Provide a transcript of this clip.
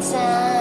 time.